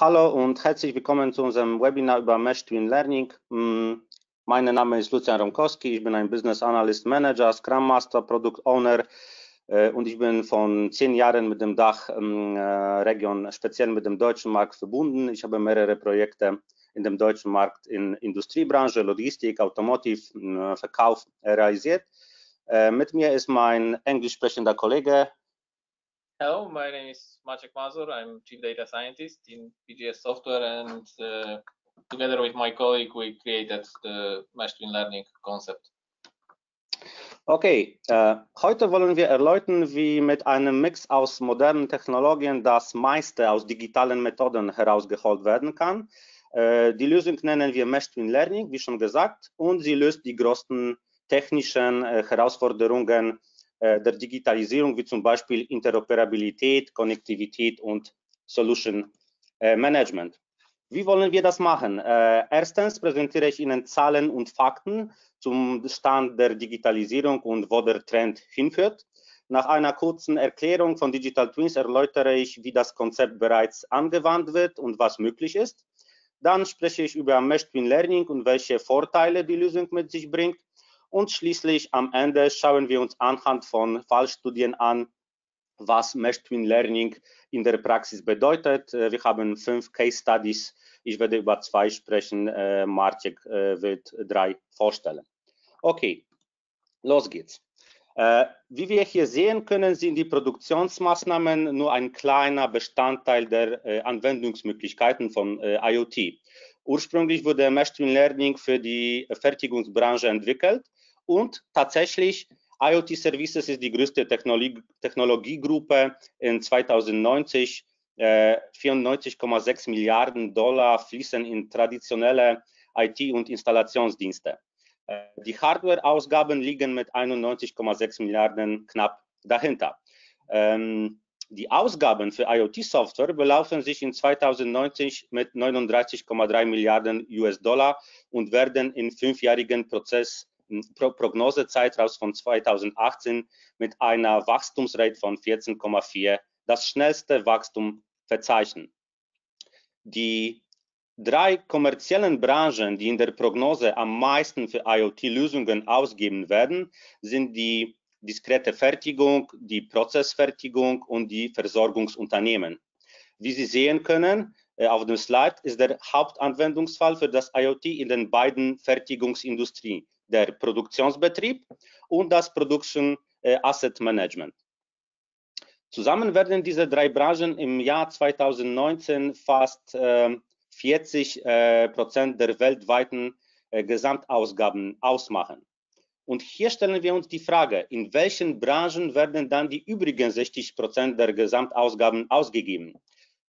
Hallo und herzlich willkommen zu unserem Webinar über Mesh Twin Learning. Mm, mein Name ist Lucian Romkowski, ich bin ein Business Analyst Manager, Scrum Master, Product Owner äh, und ich bin von zehn Jahren mit dem Dachregion, speziell mit dem deutschen Markt verbunden. Ich habe mehrere Projekte in dem deutschen Markt in Industriebranche, Logistik, Automotive, äh, Verkauf realisiert. Äh, mit mir ist mein englisch sprechender Kollege Hello, my name is Maciek Mazur. I'm Chief Data Scientist in PGS Software, and uh, together with my colleague, we created the Twin Learning concept. Okay, äh, heute wollen wir erläutern, wie mit einem Mix aus modernen Technologien das meiste aus digitalen Methoden herausgeholt werden kann. Äh, die Lösung nennen wir Twin Learning, wie schon gesagt, und sie löst die größten technischen äh, Herausforderungen der Digitalisierung, wie zum Beispiel Interoperabilität, Konnektivität und Solution äh, Management. Wie wollen wir das machen? Äh, erstens präsentiere ich Ihnen Zahlen und Fakten zum Stand der Digitalisierung und wo der Trend hinführt. Nach einer kurzen Erklärung von Digital Twins erläutere ich, wie das Konzept bereits angewandt wird und was möglich ist. Dann spreche ich über Mesh Twin Learning und welche Vorteile die Lösung mit sich bringt. Und schließlich am Ende schauen wir uns anhand von Fallstudien an, was Twin Learning in der Praxis bedeutet. Äh, wir haben fünf Case Studies. Ich werde über zwei sprechen. Äh, Marcek äh, wird drei vorstellen. Okay, los geht's. Wie wir hier sehen, können in die Produktionsmaßnahmen nur ein kleiner Bestandteil der Anwendungsmöglichkeiten von IoT. Ursprünglich wurde Twin Learning für die Fertigungsbranche entwickelt und tatsächlich, IoT Services ist die größte Technologie, Technologiegruppe in 2090. Äh, 94,6 Milliarden Dollar fließen in traditionelle IT- und Installationsdienste. Äh, die Hardware-Ausgaben liegen mit 91,6 Milliarden knapp dahinter. Ähm, die Ausgaben für IoT-Software belaufen sich in 2090 mit 39,3 Milliarden US-Dollar und werden in fünfjährigen Prozess Prognosezeitraum von 2018 mit einer Wachstumsrate von 14,4 das schnellste Wachstum verzeichnen. Die drei kommerziellen Branchen, die in der Prognose am meisten für IoT-Lösungen ausgeben werden, sind die diskrete Fertigung, die Prozessfertigung und die Versorgungsunternehmen. Wie Sie sehen können, äh, auf dem Slide ist der Hauptanwendungsfall für das IoT in den beiden Fertigungsindustrien der Produktionsbetrieb und das Production äh, Asset Management. Zusammen werden diese drei Branchen im Jahr 2019 fast äh, 40 äh, Prozent der weltweiten äh, Gesamtausgaben ausmachen. Und hier stellen wir uns die Frage, in welchen Branchen werden dann die übrigen 60 Prozent der Gesamtausgaben ausgegeben?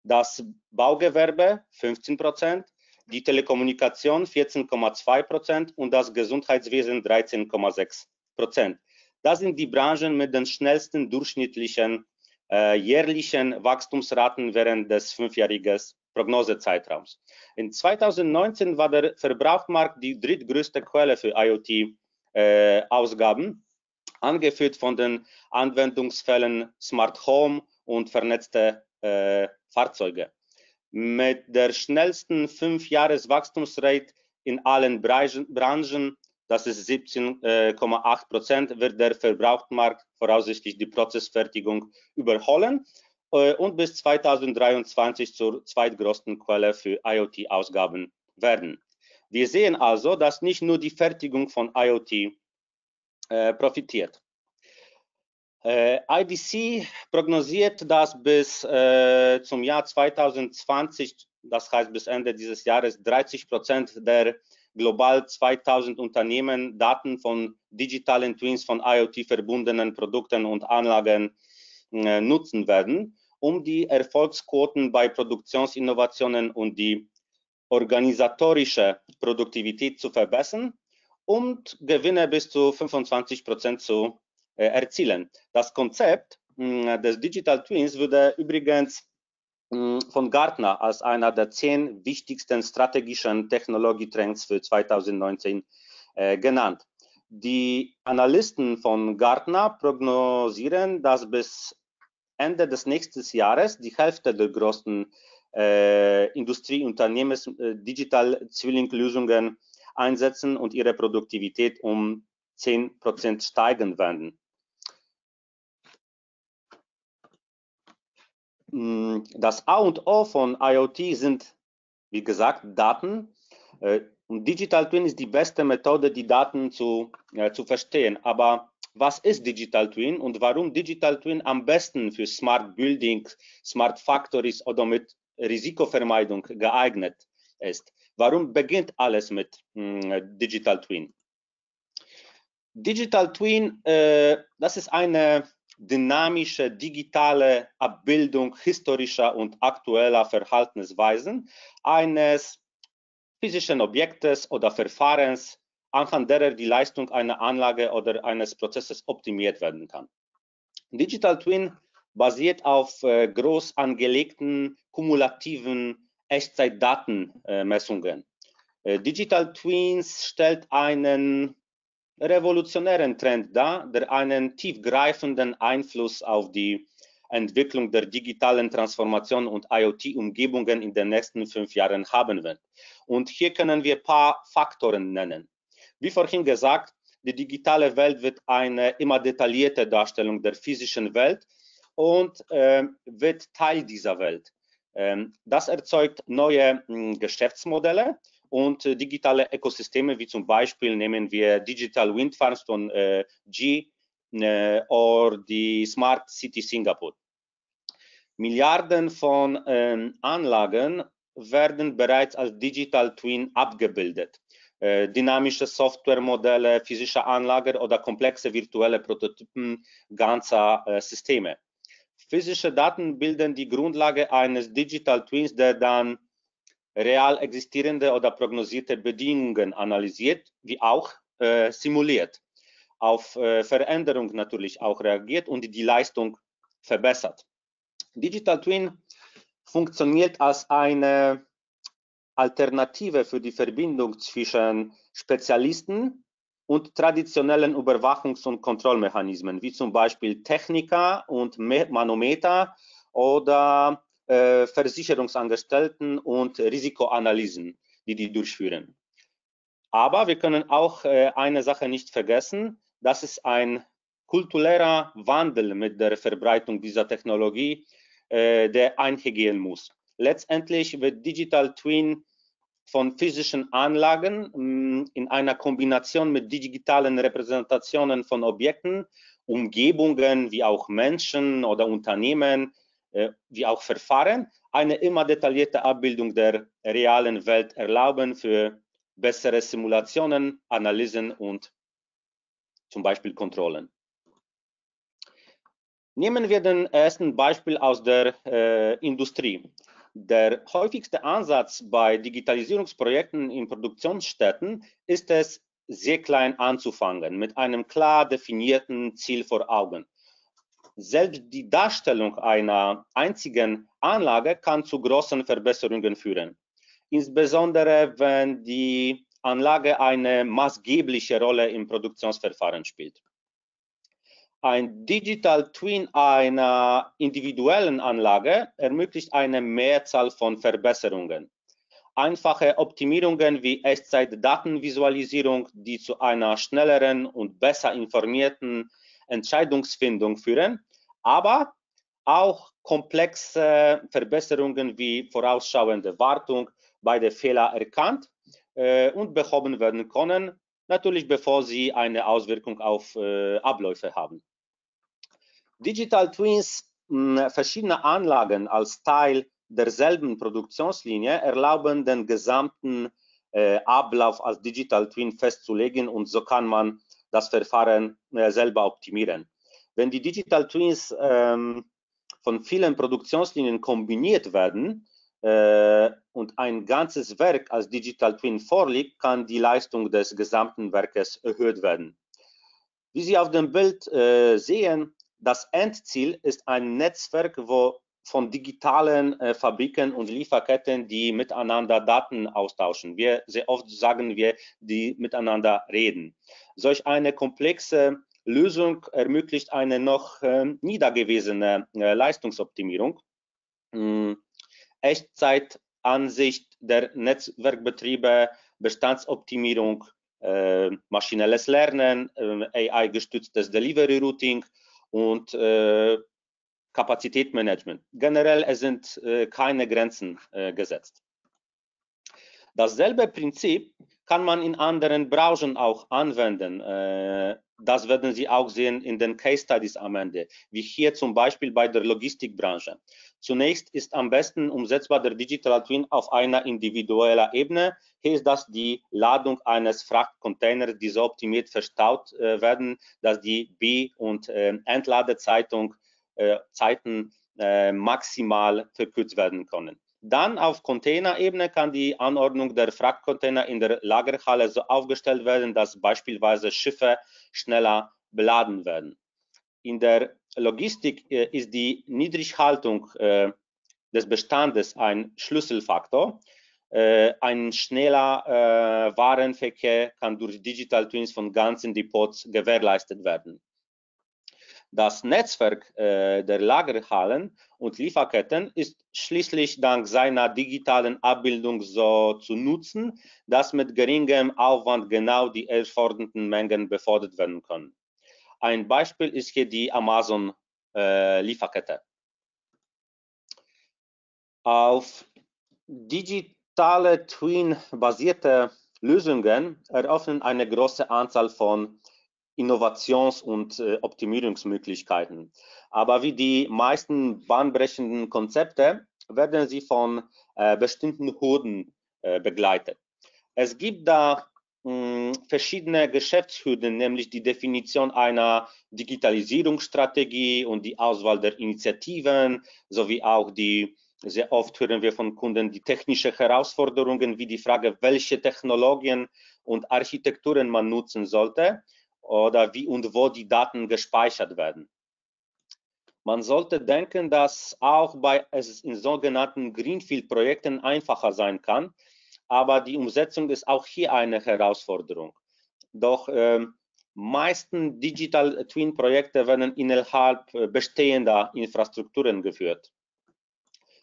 Das Baugewerbe 15 Prozent, die Telekommunikation 14,2 Prozent und das Gesundheitswesen 13,6 Prozent. Das sind die Branchen mit den schnellsten durchschnittlichen äh, jährlichen Wachstumsraten während des fünfjährigen Prognosezeitraums. In 2019 war der Verbrauchmarkt die drittgrößte Quelle für IoT-Ausgaben, äh, angeführt von den Anwendungsfällen Smart Home und vernetzte äh, Fahrzeuge mit der schnellsten Fünfjahreswachstumsrate in allen Branchen, das ist 17,8 Prozent, wird der Verbrauchsmarkt voraussichtlich die Prozessfertigung überholen äh, und bis 2023 zur zweitgrößten Quelle für IoT-Ausgaben werden. Wir sehen also, dass nicht nur die Fertigung von IoT äh, profitiert. Äh, IDC prognosiert, dass bis äh, zum Jahr 2020, das heißt bis Ende dieses Jahres, 30 Prozent der global 2000 Unternehmen Daten von digitalen Twins von IoT verbundenen Produkten und Anlagen äh, nutzen werden, um die Erfolgsquoten bei Produktionsinnovationen und die organisatorische Produktivität zu verbessern und Gewinne bis zu 25 Prozent zu erzielen. Das Konzept mm, des Digital Twins wurde übrigens mm, von Gartner als einer der zehn wichtigsten strategischen Technologietrends für 2019 äh, genannt. Die Analysten von Gartner prognosieren, dass bis Ende des nächsten Jahres die Hälfte der größten äh, Industrieunternehmen äh, Digital Zwillinglösungen einsetzen und ihre Produktivität um 10% steigen werden. Das A und O von IoT sind, wie gesagt, Daten. Äh, und Digital Twin ist die beste Methode, die Daten zu, äh, zu verstehen. Aber was ist Digital Twin und warum Digital Twin am besten für Smart Building, Smart Factories oder mit Risikovermeidung geeignet ist? Warum beginnt alles mit äh, Digital Twin? Digital Twin, äh, das ist eine dynamische digitale Abbildung historischer und aktueller Verhaltensweisen eines physischen Objektes oder Verfahrens, anhand derer die Leistung einer Anlage oder eines Prozesses optimiert werden kann. Digital Twin basiert auf äh, groß angelegten kumulativen Echtzeitdatenmessungen. Äh, Digital Twins stellt einen revolutionären Trend dar, der einen tiefgreifenden Einfluss auf die Entwicklung der digitalen Transformation und IoT-Umgebungen in den nächsten fünf Jahren haben wird. Und hier können wir ein paar Faktoren nennen. Wie vorhin gesagt, die digitale Welt wird eine immer detaillierte Darstellung der physischen Welt und äh, wird Teil dieser Welt. Ähm, das erzeugt neue mh, hm, Geschäftsmodelle und äh, digitale Ökosysteme, wie zum Beispiel nehmen wir Digital Wind Farms von äh, G äh, oder die Smart City Singapur. Milliarden von ähm, Anlagen werden bereits als Digital Twin abgebildet. Äh, dynamische Softwaremodelle, physische Anlagen oder komplexe virtuelle Prototypen ganzer äh, Systeme. Physische Daten bilden die Grundlage eines Digital Twins, der dann real existierende oder prognosierte Bedingungen analysiert, wie auch äh, simuliert, auf äh, Veränderung natürlich auch reagiert und die Leistung verbessert. Digital Twin funktioniert als eine Alternative für die Verbindung zwischen Spezialisten und traditionellen Überwachungs- und Kontrollmechanismen, wie zum Beispiel Techniker und Manometer oder äh, Versicherungsangestellten und Risikoanalysen, die die durchführen. Aber wir können auch äh, eine Sache nicht vergessen, das ist ein kultureller Wandel mit der Verbreitung dieser Technologie, äh, der einhergehen muss. Letztendlich wird Digital Twin von physischen Anlagen mm, in einer Kombination mit digitalen Repräsentationen von Objekten, Umgebungen wie auch Menschen oder Unternehmen wie auch Verfahren eine immer detaillierte Abbildung der realen Welt erlauben für bessere Simulationen, Analysen und zum Beispiel Kontrollen. Nehmen wir den ersten Beispiel aus der äh, Industrie. Der häufigste Ansatz bei Digitalisierungsprojekten in Produktionsstätten ist es, sehr klein anzufangen, mit einem klar definierten Ziel vor Augen selbst die Darstellung einer einzigen Anlage kann zu großen Verbesserungen führen. Insbesondere wenn die Anlage eine maßgebliche Rolle im Produktionsverfahren spielt. Ein Digital Twin einer individuellen Anlage ermöglicht eine Mehrzahl von Verbesserungen. Einfache Optimierungen wie Echtzeit-Datenvisualisierung, die zu einer schnelleren und besser informierten Entscheidungsfindung führen, aber auch komplexe Verbesserungen wie vorausschauende Wartung bei der Fehler erkannt äh, und behoben werden können, natürlich bevor sie eine Auswirkung auf äh, Abläufe haben. Digital Twins, mh, verschiedene Anlagen als Teil derselben Produktionslinie erlauben den gesamten äh, Ablauf als Digital Twin festzulegen und so kann man das Verfahren äh, selber optimieren. Wenn die Digital Twins ähm, von vielen Produktionslinien kombiniert werden äh, und ein ganzes Werk als Digital Twin vorliegt, kann die Leistung des gesamten Werkes erhöht werden. Wie Sie auf dem Bild äh, sehen, das Endziel ist ein Netzwerk, wo von digitalen äh, Fabriken und Lieferketten, die miteinander Daten austauschen. Wir sehr oft sagen wir, die miteinander reden. Solch eine komplexe Lösung ermöglicht eine noch äh, niedergewesene äh, Leistungsoptimierung. Mm, Echtzeitansicht der Netzwerkbetriebe, Bestandsoptimierung, äh, maschinelles Lernen, äh, AI-gestütztes Delivery Routing und äh, Kapazitätsmanagement. Generell es sind äh, keine Grenzen äh, gesetzt. Dasselbe Prinzip kann man in anderen Branchen auch anwenden. Äh, das werden Sie auch sehen in den Case Studies am Ende, wie hier zum Beispiel bei der Logistikbranche. Zunächst ist am besten umsetzbar der Digital Twin auf einer individuellen Ebene. Hier ist das die Ladung eines Frachtcontainers, die so optimiert verstaut äh, werden, dass die B- und äh, Entladezeiten äh, Zeiten, äh, maximal verkürzt werden können. Dann auf Containerebene kann die Anordnung der Frachtcontainer in der Lagerhalle so aufgestellt werden, dass beispielsweise Schiffe schneller beladen werden. In der Logistik äh, ist die Niedrighaltung äh, des Bestandes ein Schlüsselfaktor. Äh, ein schneller äh, Warenverkehr kann durch Digital Twins von ganzen Depots gewährleistet werden. Das Netzwerk äh, der Lagerhallen und Lieferketten ist schließlich dank seiner digitalen Abbildung so zu nutzen, dass mit geringem Aufwand genau die erforderten Mengen befördert werden können. Ein Beispiel ist hier die Amazon äh. Auf digitale Twin-basierte Lösungen eröffnen eine große Anzahl von Innovations- und äh, Optimierungsmöglichkeiten. Aber wie die meisten bahnbrechenden Konzepte werden sie von äh, bestimmten Hürden äh, begleitet. Es gibt da mh, hm, verschiedene Geschäftshürden, nämlich die Definition einer Digitalisierungsstrategie und die Auswahl der Initiativen, sowie auch die sehr oft hören wir von Kunden die technische Herausforderungen, wie die Frage, welche Technologien und Architekturen man nutzen sollte oder wie und wo die Daten gespeichert werden. Man sollte denken, dass auch bei es in sogenannten Greenfield-Projekten einfacher sein kann, aber die Umsetzung ist auch hier eine Herausforderung. Doch äh, meisten Digital Twin Projekte werden innerhalb äh, bestehender Infrastrukturen geführt.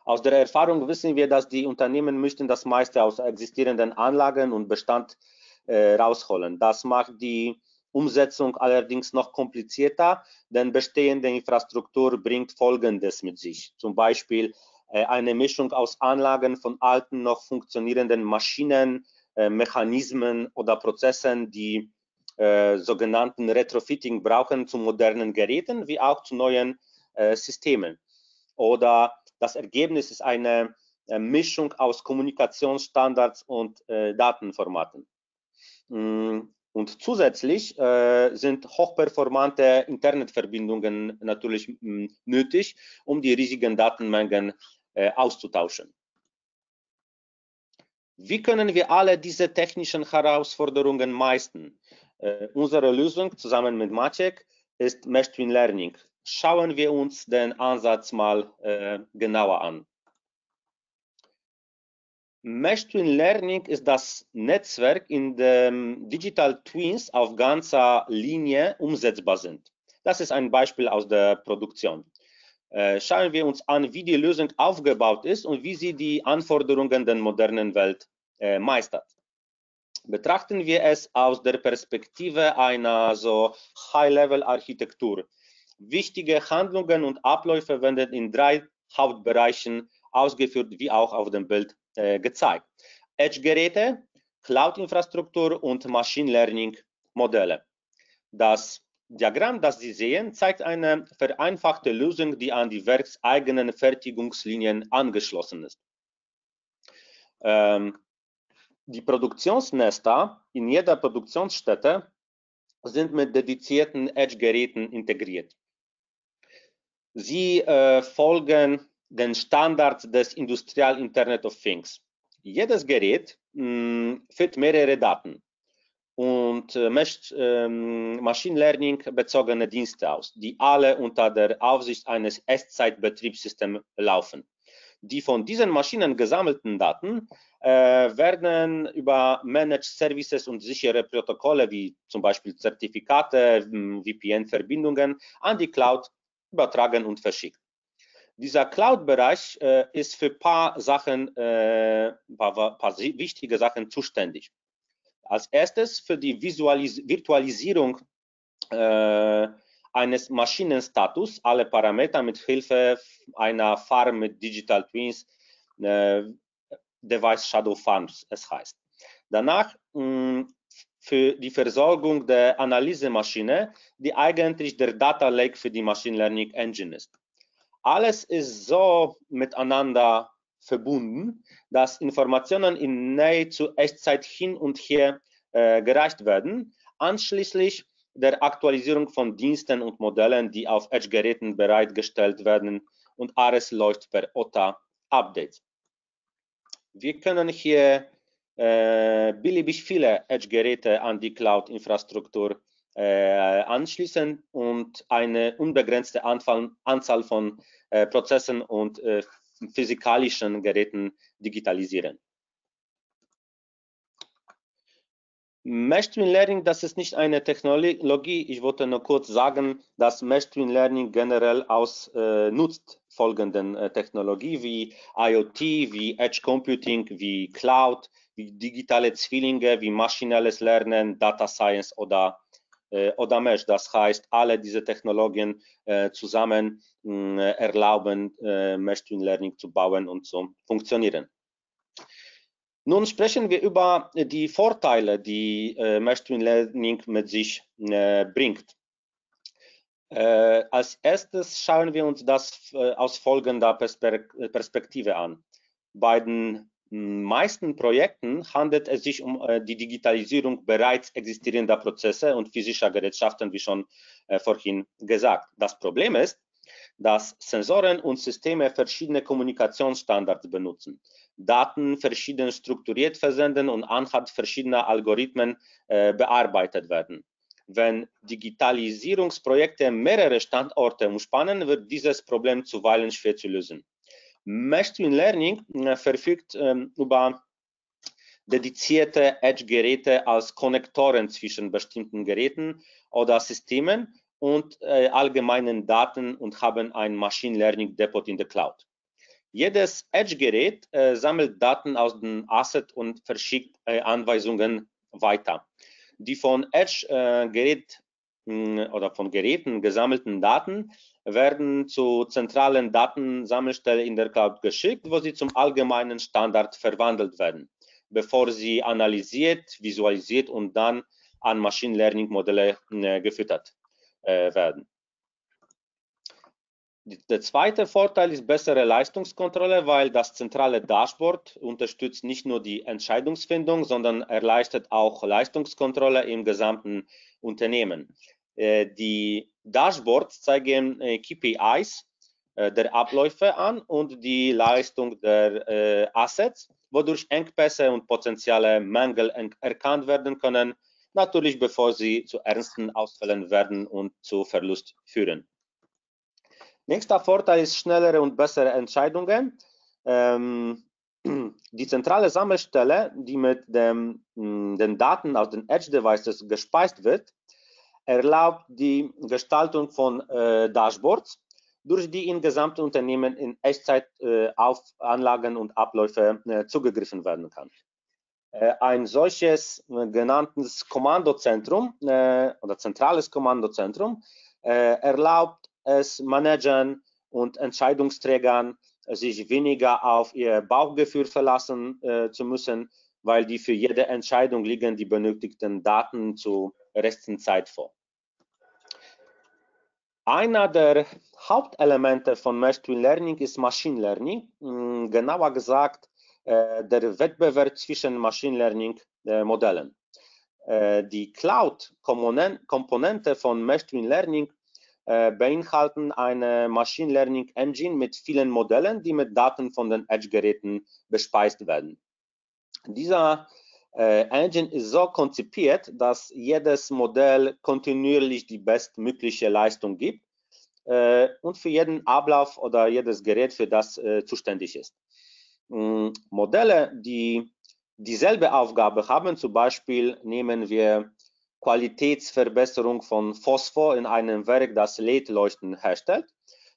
Aus der Erfahrung wissen wir, dass die Unternehmen möchten das meiste aus existierenden Anlagen und Bestand äh, rausholen. Das macht die Umsetzung allerdings noch komplizierter, denn bestehende Infrastruktur bringt Folgendes mit sich. Zum Beispiel äh, eine Mischung aus Anlagen von alten, noch funktionierenden Maschinen, äh, Mechanismen oder Prozessen, die äh, sogenannten Retrofitting brauchen zu modernen Geräten wie auch zu neuen Systemen. Oder das Ergebnis ist eine Mischung aus Kommunikationsstandards und Datenformaten. Und zusätzlich äh, sind hochperformante Internetverbindungen natürlich hm, nötig, um die riesigen Datenmengen äh, auszutauschen. Wie können wir alle diese technischen Herausforderungen meistern? Äh, unsere Lösung zusammen mit Maciek ist Twin Learning. Schauen wir uns den Ansatz mal äh, genauer an. Twin Learning ist das Netzwerk, in dem Digital Twins auf ganzer Linie umsetzbar sind. Das ist ein Beispiel aus der Produktion. Äh, schauen wir uns an, wie die Lösung aufgebaut ist und wie sie die Anforderungen der modernen Welt äh, meistert. Betrachten wir es aus der Perspektive einer so High-Level-Architektur. Wichtige Handlungen und Abläufe werden in drei Hauptbereichen ausgeführt, wie auch auf dem Bild äh, gezeigt. Edge-Geräte, Cloud-Infrastruktur und Machine Learning-Modelle. Das Diagramm, das Sie sehen, zeigt eine vereinfachte Lösung, die an die werkseigenen Fertigungslinien angeschlossen ist. Ähm, die Produktionsnester in jeder Produktionsstätte sind mit dedizierten Edge-Geräten integriert. Sie äh, folgen den Standards des Industrial Internet of Things. Jedes Gerät mh, mm, führt mehrere Daten und äh, mischt ähm, Machine Learning bezogene Dienste aus, die alle unter der Aufsicht eines Echtzeitbetriebssystems laufen. Die von diesen Maschinen gesammelten Daten äh, werden über Managed Services und sichere Protokolle wie zum Beispiel Zertifikate, VPN-Verbindungen an die Cloud übertragen und verschickt. Dieser Cloud-Bereich äh, ist für ein paar Sachen, äh, paar, paar wichtige Sachen zuständig. Als erstes für die Visualis Virtualisierung äh, eines Maschinenstatus, alle Parameter mit Hilfe einer Farm mit Digital Twins, äh, Device Shadow Farms, es heißt. Danach mh, mm, für die Versorgung der Analysemaschine, die eigentlich der Data Lake für die Machine Learning Engine ist. Alles ist so miteinander verbunden, dass Informationen in Nähe zu Echtzeit hin und her äh, gereicht werden, anschließend der Aktualisierung von Diensten und Modellen, die auf Edge-Geräten bereitgestellt werden und alles läuft per OTA-Updates. Wir können hier äh, beliebig viele Edge-Geräte an die Cloud-Infrastruktur anschließen und eine unbegrenzte Anzahl, Anzahl von äh, Prozessen und äh, physikalischen Geräten digitalisieren. Machine Learning, das ist nicht eine Technologie. Ich wollte nur kurz sagen, dass Machine Learning generell ausnutzt äh, folgenden äh, Technologie wie IoT, wie Edge Computing, wie Cloud, wie digitale Zwillinge, wie maschinelles Lernen, Data Science oder, äh, oder Mesh. Das heißt, alle diese Technologien äh, zusammen äh, erlauben, äh, Machine Learning zu bauen und zu funktionieren. Nun sprechen wir über die Vorteile, die äh, Machine Learning mit sich äh, bringt. Äh, als erstes schauen wir uns das äh, aus folgender Perspektive an. Bei den meisten Projekten handelt es sich um äh, die Digitalisierung bereits existierender Prozesse und physischer Gerätschaften, wie schon äh, vorhin gesagt. Das Problem ist, dass Sensoren und Systeme verschiedene Kommunikationsstandards benutzen, Daten verschieden strukturiert versenden und anhand verschiedener Algorithmen äh, bearbeitet werden. Wenn Digitalisierungsprojekte mehrere Standorte umspannen, wird dieses Problem zuweilen schwer zu lösen. Machine Learning äh, verfügt ähm, über dedizierte Edge-Geräte als Konnektoren zwischen bestimmten Geräten oder Systemen und äh, allgemeinen Daten und haben ein Machine Learning Depot in der Cloud. Jedes Edge-Gerät äh, sammelt Daten aus dem Asset und verschickt Anweisungen weiter. Die von Edge-Gerät oder von Geräten gesammelten Daten werden zur zentralen Datensammelstelle in der Cloud geschickt, wo sie zum allgemeinen Standard verwandelt werden, bevor sie analysiert, visualisiert und dann an Machine Learning Modelle äh, gefüttert äh, werden. Der zweite Vorteil ist bessere Leistungskontrolle, weil das zentrale Dashboard unterstützt nicht nur die Entscheidungsfindung, sondern erleichtert auch Leistungskontrolle im gesamten Unternehmen. Äh, die Dashboards zeigen äh, KPIs äh, der Abläufe an und die Leistung der Assets, wodurch Engpässe und potenzielle Mängel erkannt werden können, natürlich bevor sie zu ernsten Ausfällen werden und zu Verlust führen. Nächster Vorteil ist schnellere und bessere Entscheidungen. Ähm, die zentrale Sammelstelle, die mit dem, den Daten aus den Edge-Devices gespeist wird, erlaubt die Gestaltung von äh, Dashboards, durch die in gesamten Unternehmen in Echtzeit äh, auf Anlagen und Abläufe äh, zugegriffen werden kann. Äh, ein solches äh, genanntes Kommandozentrum äh, oder zentrales Kommandozentrum erlaubt es Managern und Entscheidungsträgern, sich weniger auf ihr Bauchgefühl verlassen zu müssen, weil die für jede Entscheidung liegen die benötigten Daten zu rechten Zeit vor. Einer der Hauptelemente von Machine Learning ist Machine Learning, hm, genauer gesagt äh, der Wettbewerb zwischen Machine Learning äh, Modellen. Äh, die Cloud-Komponente von Machine Learning beinhalten eine Machine Learning Engine mit vielen Modellen, die mit Daten von den Edge-Geräten bespeist werden. Dieser äh, Engine ist so konzipiert, dass jedes Modell kontinuierlich die bestmögliche Leistung gibt äh, und für jeden Ablauf oder jedes Gerät für das äh, zuständig ist. Mm, Modelle, die dieselbe Aufgabe haben, zum Beispiel nehmen wir Qualitätsverbesserung von Phosphor in einem Werk, das LED-Leuchten herstellt.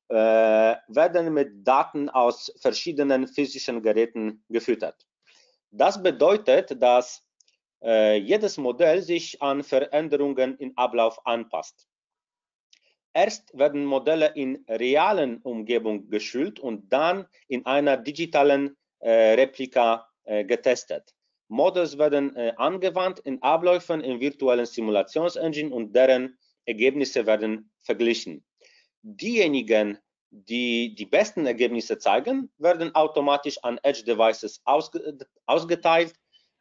äh, werden mit Daten aus verschiedenen physischen Geräten gefüttert. Das bedeutet, dass äh, jedes Modell sich an Veränderungen im Ablauf anpasst. Erst werden Modelle in realen Umgebung geschult und dann in einer digitalen äh, Replika getestet. Models werden äh, angewandt in Abläufen in virtuellen Simulationsengine und deren Ergebnisse werden verglichen. Diejenigen, die die besten Ergebnisse zeigen, werden automatisch an Edge Devices ausge ausgeteilt,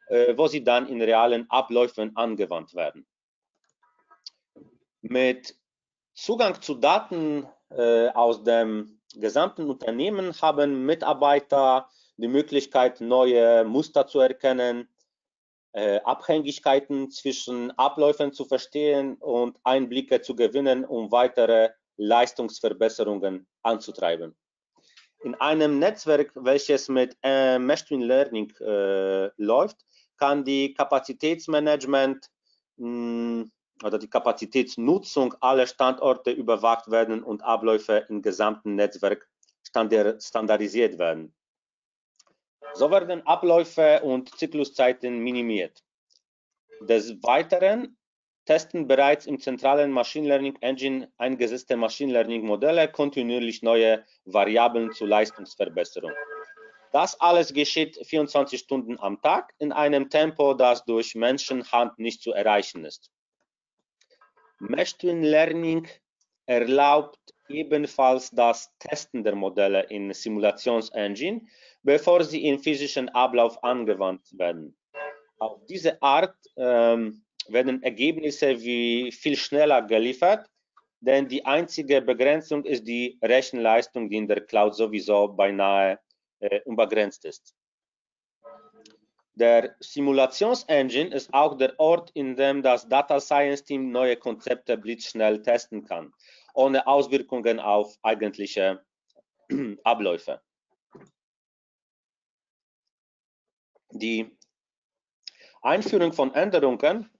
äh, wo sie dann in realen Abläufen angewandt werden. Mit Zugang zu Daten äh, aus dem gesamten Unternehmen haben Mitarbeiter die Möglichkeit, neue Muster zu erkennen, äh, Abhängigkeiten zwischen Abläufen zu verstehen und Einblicke zu gewinnen, um weitere Leistungsverbesserungen anzutreiben. In einem Netzwerk, welches mit äh, Machine Learning äh, läuft, kann die Kapazitätsmanagement mh, hm, oder die Kapazitätsnutzung aller Standorte überwacht werden und Abläufe im gesamten Netzwerk standardisiert werden. So werden Abläufe und Zykluszeiten minimiert. Des Weiteren testen bereits im zentralen Machine Learning Engine eingesetzte Machine Learning Modelle kontinuierlich neue Variablen zur Leistungsverbesserung. Das alles geschieht 24 Stunden am Tag in einem Tempo, das durch Menschenhand nicht zu erreichen ist. Machine Learning erlaubt ebenfalls das Testen der Modelle in Simulationsengine, bevor sie im physischen Ablauf angewandt werden. Auf diese Art ähm, werden Ergebnisse wie viel schneller geliefert, denn die einzige Begrenzung ist die Rechenleistung, die in der Cloud sowieso beinahe äh, unbegrenzt ist. Der Simulationsengine ist auch der Ort, in dem das Data Science Team neue Konzepte blitzschnell testen kann, ohne Auswirkungen auf eigentliche Abläufe. Die Einführung von Änderungen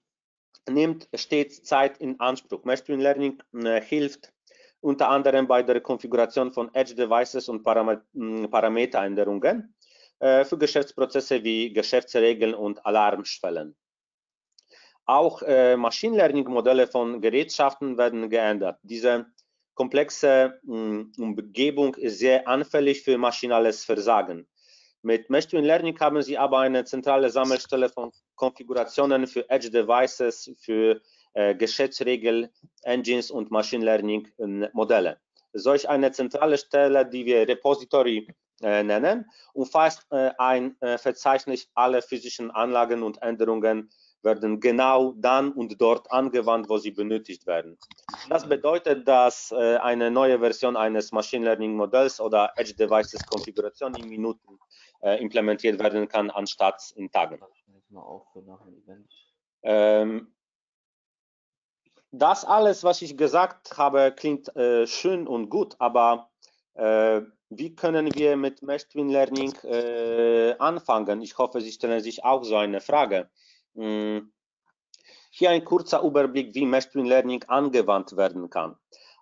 nimmt stets Zeit in Anspruch. Machine Learning äh, hilft unter anderem bei der Konfiguration von Edge Devices und Param Parameteränderungen äh, für Geschäftsprozesse wie Geschäftsregeln und Alarmschwellen. Auch äh, Machine Learning Modelle von Gerätschaften werden geändert. Diese komplexe mh, Umgebung ist sehr anfällig für maschinales Versagen. Mit Machine Learning haben Sie aber eine zentrale Sammelstelle von Konfigurationen für Edge Devices, für äh, Geschäftsregel, Engines und Machine Learning äh, Modelle. Solch eine zentrale Stelle, die wir Repository äh, nennen, umfasst äh, ein äh, Verzeichnis aller physischen Anlagen und Änderungen werden genau dann und dort angewandt, wo sie benötigt werden. Das bedeutet, dass äh, eine neue Version eines Machine Learning Modells oder Edge Devices Konfiguration in Minuten implementiert werden kann, anstatt in Tagen. Ähm, das alles, was ich gesagt habe, klingt äh, schön und gut, aber äh, wie können wir mit Machine Learning äh, anfangen? Ich hoffe, Sie stellen sich auch so eine Frage. Hm. Hier ein kurzer Überblick, wie Machine Learning angewandt werden kann.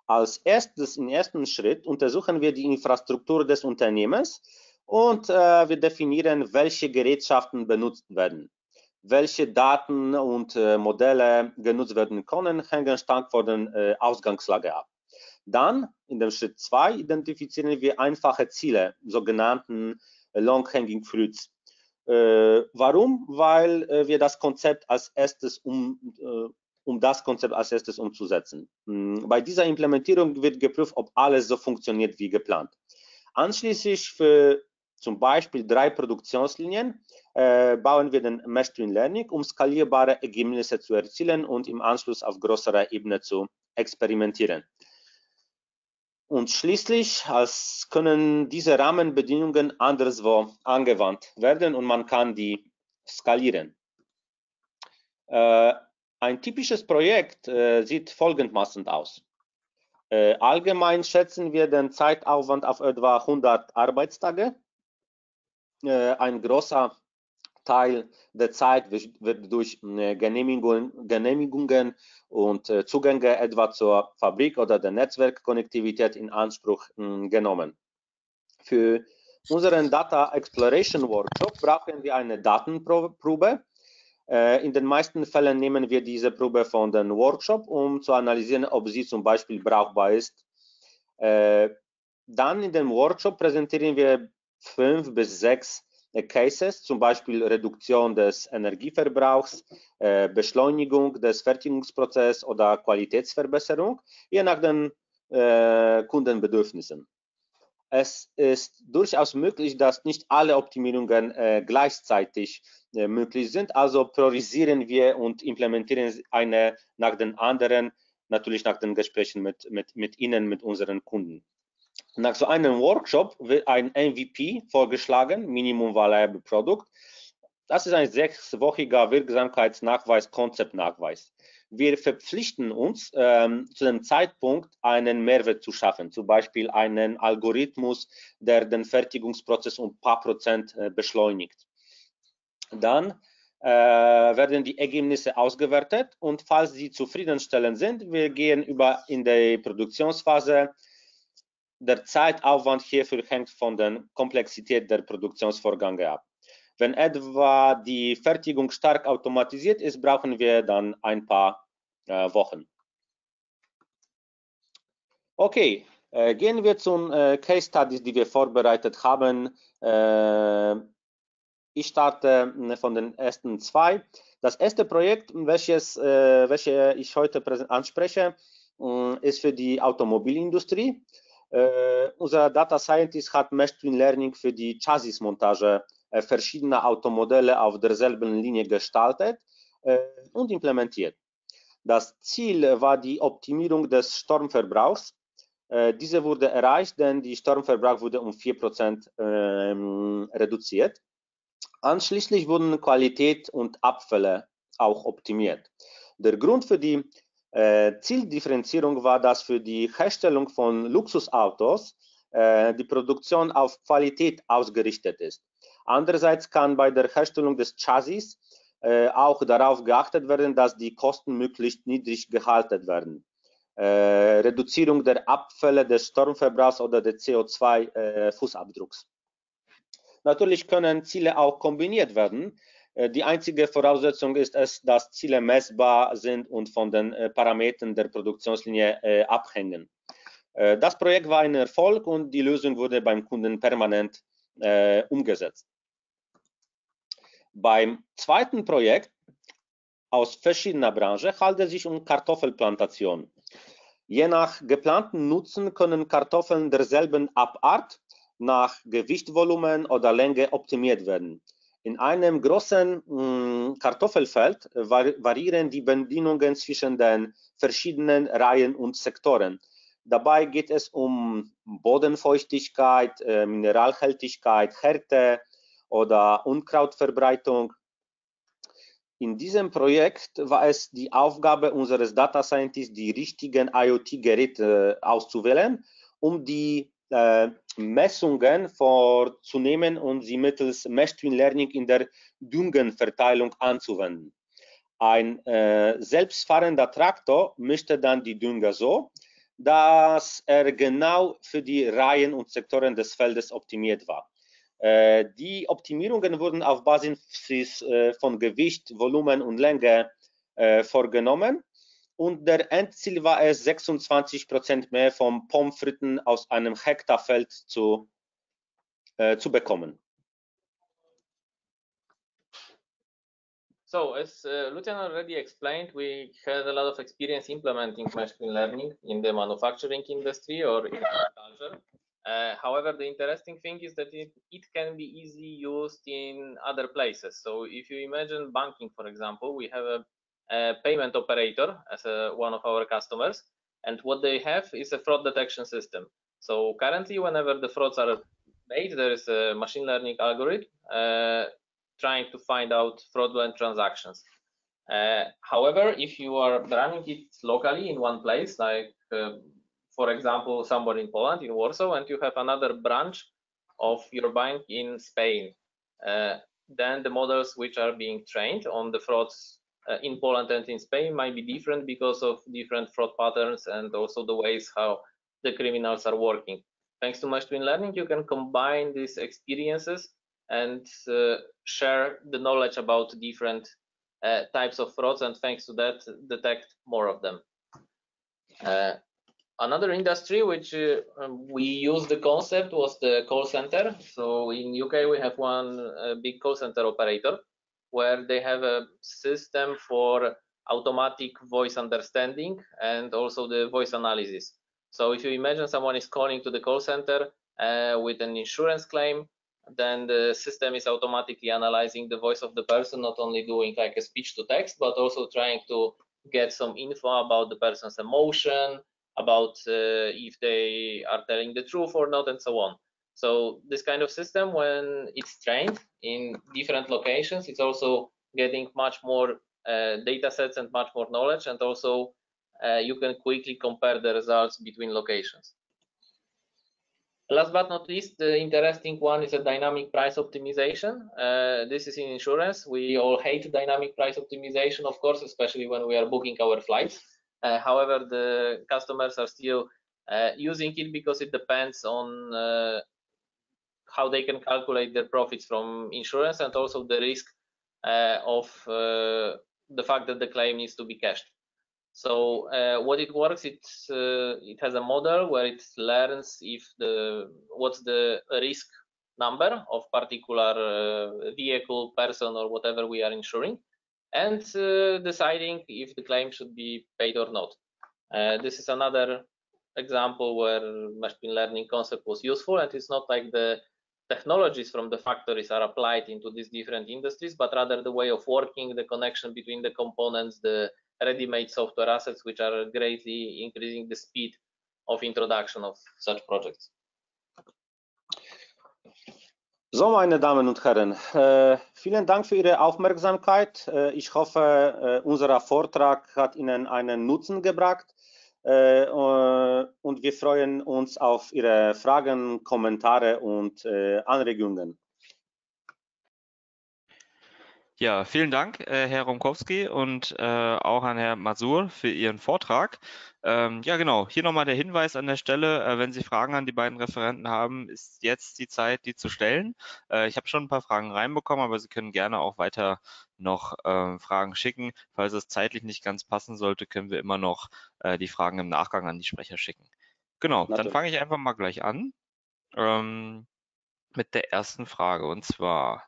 Als erstes, im ersten Schritt, untersuchen wir die Infrastruktur des Unternehmens und äh, wir definieren, welche Gerätschaften benutzt werden. Welche Daten und äh, Modelle genutzt werden können, hängen stark von der äh, Ausgangslage ab. Dann, in dem Schritt 2, identifizieren wir einfache Ziele, sogenannten Long-Hanging Fruits. Äh, warum? Weil äh, wir das Konzept als erstes um, äh, um das Konzept als erstes umzusetzen. Hm, bei dieser Implementierung wird geprüft, ob alles so funktioniert wie geplant. Anschließend für zum Beispiel drei Produktionslinien äh, bauen wir den Machine Learning, um skalierbare Ergebnisse zu erzielen und im Anschluss auf größerer Ebene zu experimentieren. Und schließlich als können diese Rahmenbedingungen anderswo angewandt werden und man kann die skalieren. Äh, ein typisches Projekt äh, sieht folgendermaßen aus. Äh, allgemein schätzen wir den Zeitaufwand auf etwa 100 Arbeitstage. Äh, ein großer Teil der Zeit wird durch Genehmigungen, Genehmigungen und Zugänge etwa zur Fabrik oder der Netzwerkkonnektivität in Anspruch genommen. Für unseren Data Exploration Workshop brauchen wir eine Datenprobe. In den meisten Fällen nehmen wir diese Probe von dem Workshop, um zu analysieren, ob sie zum Beispiel brauchbar ist. Dann in dem Workshop präsentieren wir fünf bis sechs Cases, zum Beispiel Reduktion des Energieverbrauchs, Beschleunigung des Fertigungsprozesses oder Qualitätsverbesserung, je nach den Kundenbedürfnissen. Es ist durchaus möglich, dass nicht alle Optimierungen gleichzeitig möglich sind, also priorisieren wir und implementieren eine nach den anderen, natürlich nach den Gesprächen mit, mit, mit Ihnen, mit unseren Kunden. Nach so einem Workshop wird ein MVP vorgeschlagen, Minimum Viable Product. Das ist ein sechswöchiger Wirksamkeitsnachweis, Konzeptnachweis. Wir verpflichten uns, ähm, zu dem Zeitpunkt einen Mehrwert zu schaffen, zum Beispiel einen Algorithmus, der den Fertigungsprozess um ein paar Prozent äh, beschleunigt. Dann äh, werden die Ergebnisse ausgewertet und falls sie zufriedenstellend sind, wir gehen über in die Produktionsphase, der Zeitaufwand hierfür hängt von der Komplexität der Produktionsvorgänge ab. Wenn etwa die Fertigung stark automatisiert ist, brauchen wir dann ein paar äh, Wochen. Okay, äh, gehen wir zum äh, Case Studies, die wir vorbereitet haben. Ich starte von den ersten zwei. Das erste Projekt, welches, welches ich heute anspreche, ist für die Automobilindustrie. Äh, unser Data Scientist hat Machine Learning für die Chassis-Montage äh, verschiedener Automodelle auf derselben Linie gestaltet äh, und implementiert. Das Ziel war die Optimierung des Stromverbrauchs. Diese wurde erreicht, denn die Stromverbrauch wurde um 4% ähm, reduziert. Anschließend wurden Qualität und Abfälle auch optimiert. Der Grund für die äh, Zieldifferenzierung war, dass für die Herstellung von Luxusautos äh, die Produktion auf Qualität ausgerichtet ist. Andererseits kann bei der Herstellung des Chassis äh, auch darauf geachtet werden, dass die Kosten möglichst niedrig gehalten werden. Äh, Reduzierung der Abfälle des Stromverbrauchs oder des CO2-Fußabdrucks. Äh, Natürlich können Ziele auch kombiniert werden. Äh, die einzige Voraussetzung ist es, dass Ziele messbar sind und von den äh, Parametern der Produktionslinie äh, abhängen. Das Projekt war ein Erfolg und die Lösung wurde beim Kunden permanent umgesetzt. Beim zweiten Projekt aus verschiedener Branche handelt es sich um Kartoffelplantation. Je nach geplanten Nutzen können Kartoffeln derselben Abart nach Gewicht, Volumen oder Länge optimiert werden. In einem großen mh, mm, Kartoffelfeld variieren die Bedienungen zwischen den verschiedenen Reihen und Sektoren. Dabei geht es um Bodenfeuchtigkeit, äh, Mineralhaltigkeit, Härte oder Unkrautverbreitung. In diesem Projekt war es die Aufgabe unseres Data Scientists, die richtigen IoT-Geräte auszuwählen, um die äh, Messungen vorzunehmen und sie mittels Machine Learning in der Düngenverteilung anzuwenden. Ein äh, selbstfahrender Traktor mischte dann die Dünger so, dass er genau für die Reihen und Sektoren des Feldes optimiert war. Äh, die Optimierungen wurden auf Basis äh, von Gewicht, Volumen und Länge äh, vorgenommen und der Endziel war es, 26 Prozent mehr vom Pommes frites aus einem Hektarfeld zu, äh, zu bekommen. So, as uh, Lucian already explained, we had a lot of experience implementing machine learning in the manufacturing industry or in agriculture. Uh, however, the interesting thing is that it, it can be easily used in other places. So if you imagine banking, for example, we have a payment operator as a, one of our customers. And what they have is a fraud detection system. So currently, whenever the frauds are made, there is a machine learning algorithm uh, trying to find out fraudulent transactions. Uh, however, if you are running it locally in one place, like uh, for example, somewhere in Poland, in Warsaw, and you have another branch of your bank in Spain, uh, then the models which are being trained on the frauds in Poland and in Spain might be different because of different fraud patterns and also the ways how the criminals are working. Thanks to machine learning, you can combine these experiences and uh, share the knowledge about different uh, types of frauds and thanks to that detect more of them. Uh, another industry which uh, um, we used the concept was the call center. So in UK we have one uh, big call center operator where they have a system for automatic voice understanding and also the voice analysis. So if you imagine someone is calling to the call center uh, with an insurance claim, then the system is automatically analyzing the voice of the person, not only doing like a speech to text, but also trying to get some info about the person's emotion, about uh, if they are telling the truth or not, and so on. So this kind of system, when it's trained in different locations, it's also getting much more uh, data sets and much more knowledge, and also uh, you can quickly compare the results between locations. Last but not least, the interesting one is a dynamic price optimization. Uh, this is in insurance. We all hate dynamic price optimization, of course, especially when we are booking our flights. Uh, however, the customers are still uh, using it because it depends on uh, how they can calculate their profits from insurance and also the risk uh, of uh, the fact that the claim needs to be cashed. So uh, what it works, it it has a model where it learns if the what's the risk number of particular vehicle, person, or whatever we are insuring, and uh, deciding if the claim should be paid or not. Uh, this is another example where machine learning concept was useful and it's not like the technologies from the factories are applied into these different industries, but rather the way of working, the connection between the components, the ready-made software assets, which are greatly increasing the speed of introduction of such projects. So, meine Damen und Herren, äh, vielen Dank für Ihre Aufmerksamkeit. Äh, ich hoffe, äh, unser Vortrag hat Ihnen einen Nutzen gebracht und wir freuen uns auf Ihre Fragen, Kommentare und äh, Anregungen. Ja, vielen Dank, Herr Romkowski und auch an Herrn Masur für Ihren Vortrag. Ähm, ja, genau. Hier nochmal der Hinweis an der Stelle, äh, wenn Sie Fragen an die beiden Referenten haben, ist jetzt die Zeit, die zu stellen. Äh, ich habe schon ein paar Fragen reinbekommen, aber Sie können gerne auch weiter noch äh, Fragen schicken. Falls es zeitlich nicht ganz passen sollte, können wir immer noch äh, die Fragen im Nachgang an die Sprecher schicken. Genau, dann fange ich einfach mal gleich an ähm, mit der ersten Frage und zwar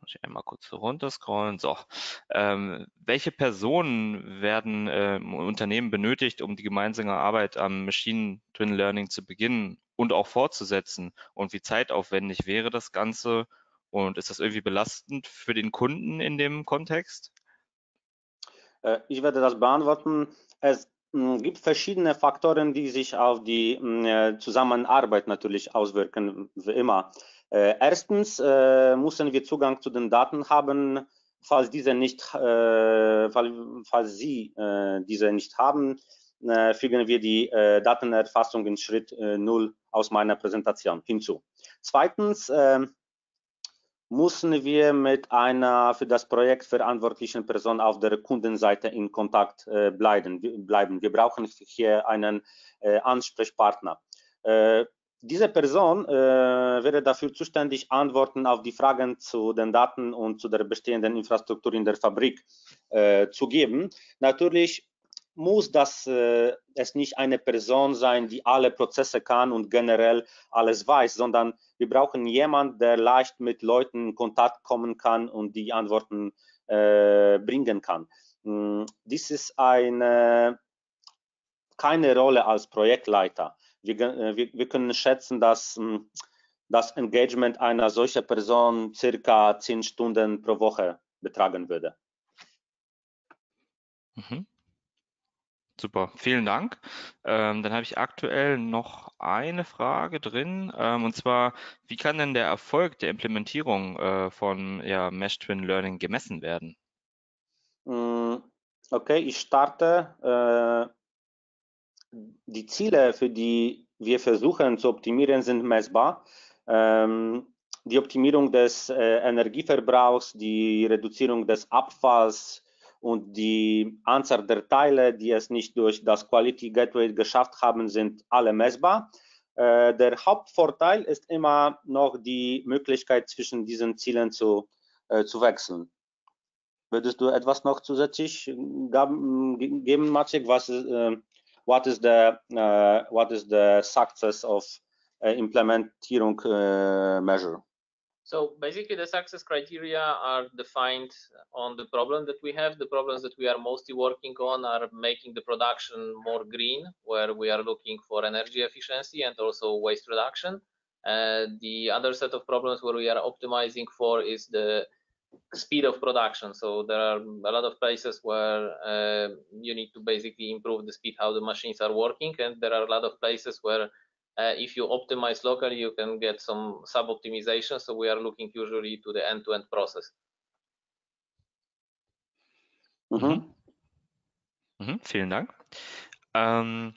muss ich einmal kurz runterscrollen. So, ähm, welche Personen werden äh, im Unternehmen benötigt, um die gemeinsame Arbeit am Machine Twin Learning zu beginnen und auch fortzusetzen? Und wie zeitaufwendig wäre das Ganze? Und ist das irgendwie belastend für den Kunden in dem Kontext? Äh, ich werde das beantworten. Es hm, gibt verschiedene Faktoren, die sich auf die hm, äh, Zusammenarbeit natürlich auswirken, wie immer. Äh, erstens äh, müssen wir Zugang zu den Daten haben, falls diese nicht, äh, falls Sie diese nicht haben, fügen wir die Datenerfassung in Schritt 0 aus meiner Präsentation hinzu. Zweitens müssen wir mit einer für das Projekt verantwortlichen Person auf der Kundenseite in Kontakt bleiben. Wir brauchen hier einen Ansprechpartner diese Person äh, wäre dafür zuständig, Antworten auf die Fragen zu den Daten und zu der bestehenden Infrastruktur in der Fabrik äh, zu geben. Natürlich muss das äh, es nicht eine Person sein, die alle Prozesse kann und generell alles weiß, sondern wir brauchen jemanden, der leicht mit Leuten in Kontakt kommen kann und die Antworten äh, bringen kann. Hm, dies ist eine keine Rolle als Projektleiter wir, äh, wir, wir können schätzen, dass hm, das Engagement einer solchen Person circa zehn Stunden pro Woche betragen würde. Mhm. Super, vielen Dank. Ähm, dann habe ich aktuell noch eine Frage drin, ähm, und zwar, wie kann denn der Erfolg der Implementierung äh, von ja, Mesh Twin Learning gemessen werden? Hm, okay, ich starte. Äh, die Ziele, für die wir versuchen zu optimieren, sind messbar. Ähm, die Optimierung des äh, Energieverbrauchs, die Reduzierung des Abfalls und die Anzahl der Teile, die es nicht durch das Quality Gateway geschafft haben, sind alle messbar. Äh, der Hauptvorteil ist immer noch die Möglichkeit, zwischen diesen Zielen zu, äh, zu wechseln. Würdest du etwas noch zusätzlich geben, Maciek? Was uh, what is the uh, what is the success of uh, Implementierung measure? So basically the success criteria are defined on the problem that we have. The problems that we are mostly working on are making the production more green, where we are looking for energy efficiency and also waste reduction. Uh, the other set of problems where we are optimizing for is the speed of production. So there are a lot of places where uh, you need to basically improve the speed how the machines are working, and there are a lot of places where uh, if you optimize locally, you can get some sub-optimization. So we are looking usually to the end-to-end -end process. Mhm. Mhm, vielen Dank. Ähm,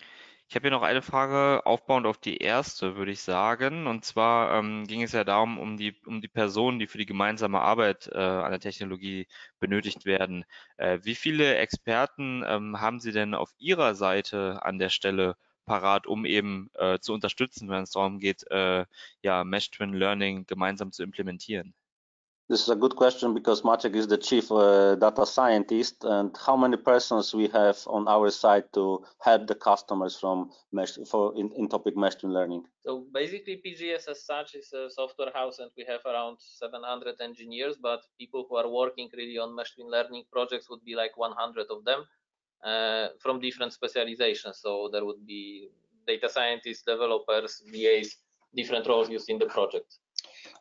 ich habe hier noch eine Frage aufbauend auf die erste, würde ich sagen. Und zwar ähm, ging es ja darum, um die, um die Personen, die für die gemeinsame Arbeit äh, an der Technologie benötigt werden. Äh, wie viele Experten ähm, haben Sie denn auf Ihrer Seite an der Stelle parat, um eben äh, zu unterstützen, wenn es darum geht, äh, ja, Mesh Twin Learning gemeinsam zu implementieren? This is a good question because Maciek is the chief uh, data scientist and how many persons we have on our side to help the customers from mesh for in, in topic machine learning. So basically PGS as such is a software house and we have around 700 engineers, but people who are working really on machine learning projects would be like 100 of them uh, from different specializations. So there would be data scientists, developers, VAs, different roles used in the project.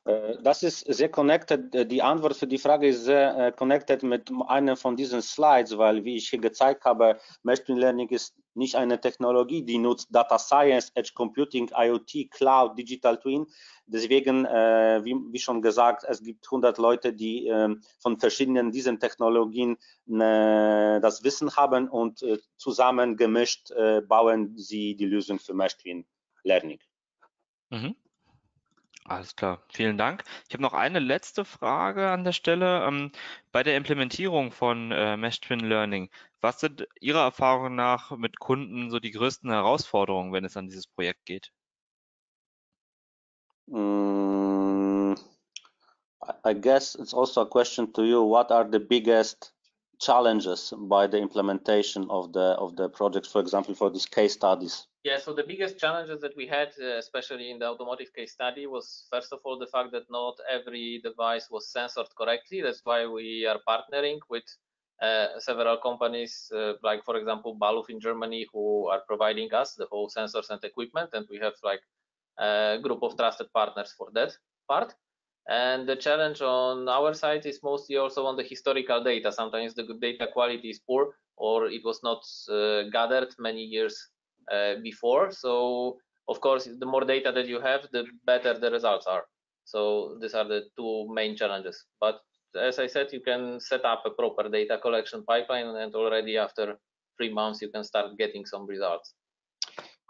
Äh, das ist sehr connected. Äh, die Antwort für die Frage ist sehr äh, connected mit einem von diesen Slides, weil, wie ich hier gezeigt habe, Machine Learning ist nicht eine Technologie, die nutzt Data Science, Edge Computing, IoT, Cloud, Digital Twin. Deswegen, wie, schon gesagt, es gibt 100 Leute, die äh, von verschiedenen diesen Technologien das Wissen haben und zusammen gemischt bauen sie die Lösung für Machine Learning. Mhm. Alles klar, vielen Dank. Ich habe noch eine letzte Frage an der Stelle. Ähm, bei der Implementierung von äh, Mesh Twin Learning, was sind Ihrer Erfahrung nach mit Kunden so die größten Herausforderungen, wenn es an dieses Projekt geht? Mm, I guess it's also a question to you. What are the biggest challenges by the implementation of the of the project, for example, for these case studies? Yeah, so the biggest challenges that we had, uh, especially in the automotive case study, was first of all the fact that not every device was censored correctly. That's why we are partnering with uh, several companies, uh, like for example, Baluf in Germany, who are providing us the whole sensors and equipment, and we have like a group of trusted partners for that part. And the challenge on our side is mostly also on the historical data. Sometimes the data quality is poor or it was not uh, gathered many years Uh, before. So of course, the more data that you have, the better the results are. So these are the two main challenges. But as I said, you can set up a proper data collection pipeline and already after three months, you can start getting some results.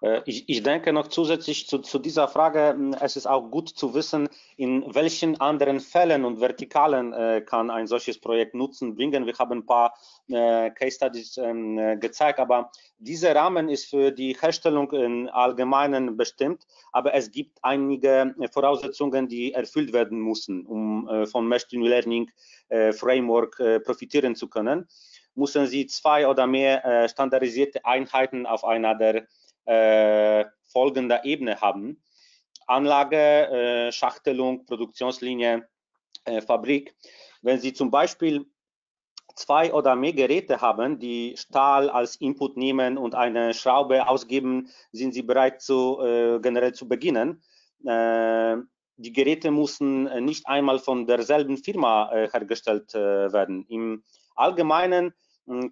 Äh, ich, ich, denke noch zusätzlich zu, zu, dieser Frage, hm, es ist auch gut zu wissen, in welchen anderen Fällen und Vertikalen äh, kann ein solches Projekt Nutzen bringen. Wir haben ein paar äh, Case Studies ähm, äh, gezeigt, aber dieser Rahmen ist für die Herstellung im Allgemeinen bestimmt, aber es gibt einige Voraussetzungen, die erfüllt werden müssen, um äh, von Machine Learning äh, Framework profitieren zu können. Müssen Sie zwei oder mehr standardisierte Einheiten auf einer der äh, folgender Ebene haben. Anlage, äh, Schachtelung, Produktionslinie, äh, Fabrik. Wenn Sie zum Beispiel zwei oder mehr Geräte haben, die Stahl als Input nehmen und eine Schraube ausgeben, sind Sie bereit zu äh, generell zu beginnen. Äh, die Geräte müssen nicht einmal von derselben Firma äh, hergestellt äh, werden. Im Allgemeinen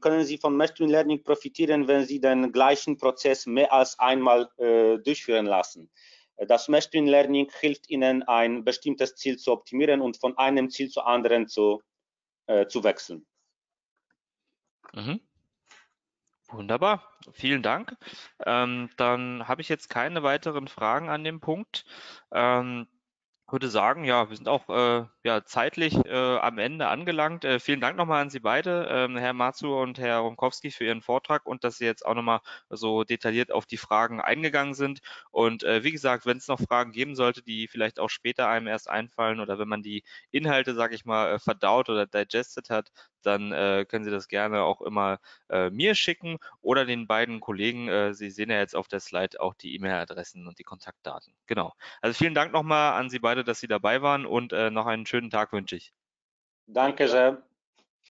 können Sie von Machine Learning profitieren, wenn Sie den gleichen Prozess mehr als einmal äh, durchführen lassen. Das Machine Learning hilft Ihnen, ein bestimmtes Ziel zu optimieren und von einem Ziel zu anderen zu, äh, zu wechseln. Mhm. Wunderbar, vielen Dank. Ähm, dann habe ich jetzt keine weiteren Fragen an dem Punkt. Ähm, würde sagen, ja, wir sind auch äh, ja, zeitlich äh, am Ende angelangt. Äh, vielen Dank nochmal an Sie beide, ähm, Herr Matsu und Herr Romkowski, für Ihren Vortrag und dass Sie jetzt auch nochmal so detailliert auf die Fragen eingegangen sind. Und äh, wie gesagt, wenn es noch Fragen geben sollte, die vielleicht auch später einem erst einfallen oder wenn man die Inhalte, sage ich mal, äh, verdaut oder digested hat, dann äh, können Sie das gerne auch immer äh, mir schicken oder den beiden Kollegen. Äh, Sie sehen ja jetzt auf der Slide auch die E-Mail-Adressen und die Kontaktdaten. Genau. Also vielen Dank nochmal an Sie beide, dass Sie dabei waren und äh, noch einen schönen Tag wünsche ich. Danke sehr.